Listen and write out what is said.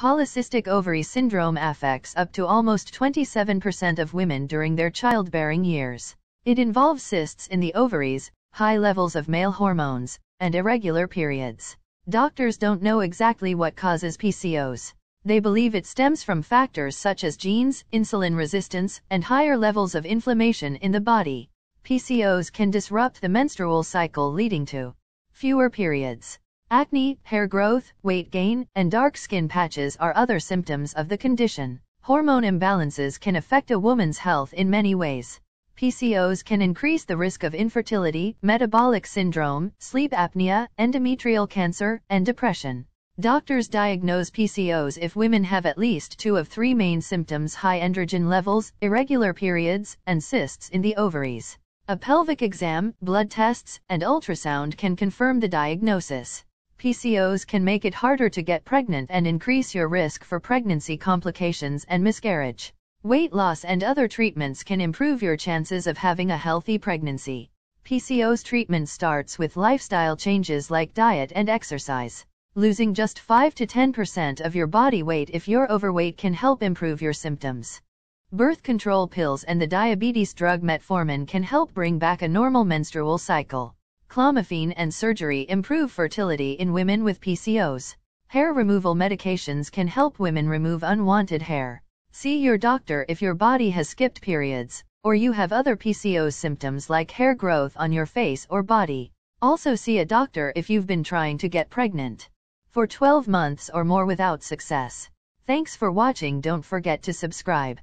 Polycystic ovary syndrome affects up to almost 27% of women during their childbearing years. It involves cysts in the ovaries, high levels of male hormones, and irregular periods. Doctors don't know exactly what causes PCOS. They believe it stems from factors such as genes, insulin resistance, and higher levels of inflammation in the body. PCOS can disrupt the menstrual cycle leading to fewer periods. Acne, hair growth, weight gain, and dark skin patches are other symptoms of the condition. Hormone imbalances can affect a woman's health in many ways. PCOS can increase the risk of infertility, metabolic syndrome, sleep apnea, endometrial cancer, and depression. Doctors diagnose PCOS if women have at least two of three main symptoms high androgen levels, irregular periods, and cysts in the ovaries. A pelvic exam, blood tests, and ultrasound can confirm the diagnosis. PCOS can make it harder to get pregnant and increase your risk for pregnancy complications and miscarriage. Weight loss and other treatments can improve your chances of having a healthy pregnancy. PCOS treatment starts with lifestyle changes like diet and exercise. Losing just 5 to 10% of your body weight if you're overweight can help improve your symptoms. Birth control pills and the diabetes drug metformin can help bring back a normal menstrual cycle. Clomiphene and surgery improve fertility in women with PCOS. Hair removal medications can help women remove unwanted hair. See your doctor if your body has skipped periods, or you have other PCOS symptoms like hair growth on your face or body. Also see a doctor if you've been trying to get pregnant for 12 months or more without success. Thanks for watching don't forget to subscribe.